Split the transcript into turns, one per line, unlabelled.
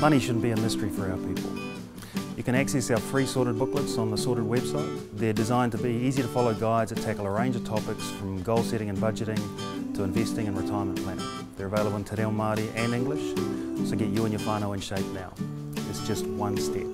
Money shouldn't be a mystery for our people. You can access our free sorted booklets on the Sorted website. They're designed to be easy to follow guides that tackle a range of topics from goal setting and budgeting to investing and retirement planning. They're available in Te Reo Māori and English, so get you and your whānau in shape now. It's just one step.